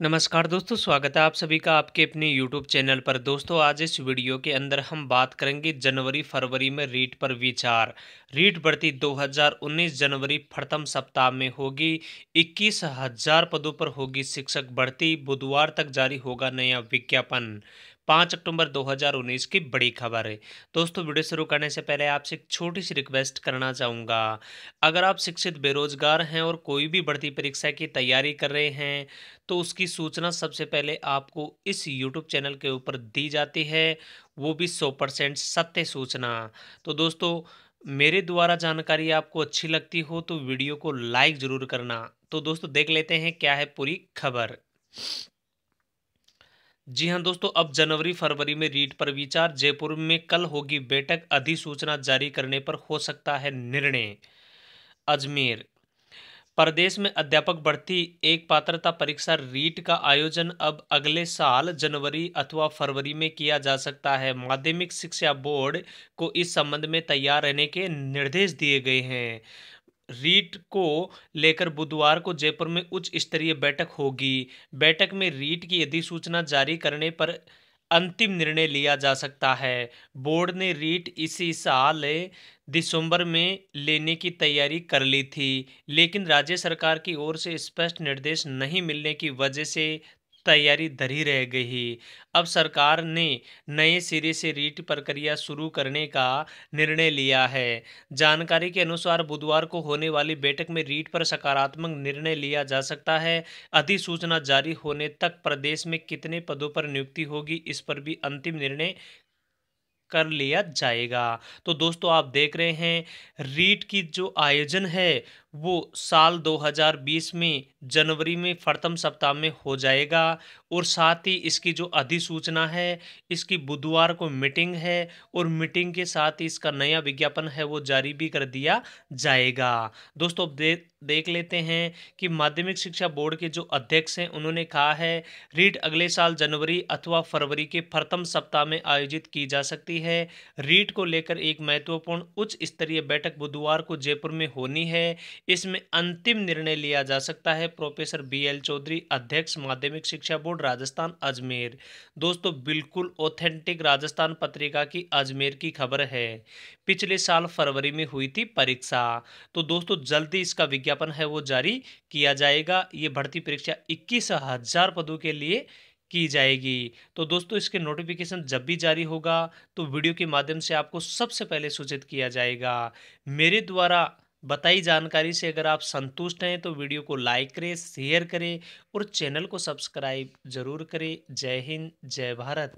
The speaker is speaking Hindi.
नमस्कार दोस्तों, स्वागत है आप सभी का आपके अपने यूट्यूब चैनल पर। दोस्तों, आज इस वीडियो के अंदर हम बात करेंगे जनवरी फरवरी में रीट पर विचार। रीट भर्ती 2019 जनवरी प्रथम सप्ताह में होगी, इक्कीस हज़ार पदों पर होगी शिक्षक भर्ती, बुधवार तक जारी होगा नया विज्ञापन। पाँच अक्टूबर 2019 की बड़ी खबर है। दोस्तों, वीडियो शुरू करने से पहले आपसे एक छोटी सी रिक्वेस्ट करना चाहूँगा। अगर आप शिक्षित, बेरोजगार हैं और कोई भी बढ़ती परीक्षा की तैयारी कर रहे हैं तो उसकी सूचना सबसे पहले आपको इस यूट्यूब चैनल के ऊपर दी जाती है। वो भी सौ परसेंट सत्य सूचना। तो दोस्तों, मेरे द्वारा जानकारी आपको अच्छी लगती हो तो वीडियो को लाइक ज़रूर करना। तो दोस्तों, देख लेते हैं क्या है पूरी खबर। जी हाँ दोस्तों, अब जनवरी फरवरी में रीट पर विचार। जयपुर में कल होगी बैठक। अधिसूचना जारी करने पर हो सकता है निर्णय। अजमेर, प्रदेश में अध्यापक भर्ती एक पात्रता परीक्षा। रीट का आयोजन अब अगले साल जनवरी अथवा फरवरी में किया जा सकता है। माध्यमिक शिक्षा बोर्ड को इस संबंध में तैयार रहने के निर्देश दिए गए हैं। रीट को लेकर बुधवार को जयपुर में उच्च स्तरीय बैठक होगी। बैठक में रीट की अधिसूचना जारी करने पर अंतिम निर्णय लिया जा सकता है। बोर्ड ने रीट इसी साल दिसंबर में लेने की तैयारी कर ली थी, लेकिन राज्य सरकार की ओर से स्पष्ट निर्देश नहीं मिलने की वजह से तैयारी धरी रह गई। अब सरकार ने नए सिरे से रीट प्रक्रिया शुरू करने का निर्णय लिया है। जानकारी के अनुसार बुधवार को होने वाली बैठक में रीट पर सकारात्मक निर्णय लिया जा सकता है। अधिसूचना जारी होने तक प्रदेश में कितने पदों पर नियुक्ति होगी, इस पर भी अंतिम निर्णय कर लिया जाएगा। तो दोस्तों आप देख रहे हैं रीट की जो आयोजन है वो साल 2020 में जनवरी में प्रथम सप्ताह में हो जाएगा। और साथ ही इसकी जो अधिसूचना है इसकी बुधवार को मीटिंग है और मीटिंग के साथ ही इसका नया विज्ञापन है वो जारी भी कर दिया जाएगा। दोस्तों दे, देख लेते हैं कि माध्यमिक शिक्षा बोर्ड के जो अध्यक्ष हैं उन्होंने कहा है रीट अगले साल जनवरी अथवा फरवरी के प्रथम सप्ताह में आयोजित की जा सकती है। रीट को लेकर एक महत्वपूर्ण उच्च स्तरीय बैठक बुधवार को जयपुर में होनी है। इसमें अंतिम निर्णय लिया जा सकता है। प्रोफेसर बी एल चौधरी, अध्यक्ष, माध्यमिक शिक्षा बोर्ड, राजस्थान, अजमेर। दोस्तों, बिल्कुल ऑथेंटिक राजस्थान पत्रिका की अजमेर की खबर है। पिछले साल फरवरी में हुई थी परीक्षा। तो दोस्तों, जल्दी इसका विज्ञापन है, वो जारी किया जाएगा। ये भर्ती परीक्षा इक्कीस हज़ार पदों के लिए की जाएगी। तो दोस्तों, इसके नोटिफिकेशन जब भी जारी होगा तो वीडियो के माध्यम से आपको सबसे पहले सूचित किया जाएगा। मेरे द्वारा बताई जानकारी से अगर आप संतुष्ट हैं तो वीडियो को लाइक करें शेयर करें और चैनल को सब्सक्राइब ज़रूर करें। जय हिंद, जय भारत।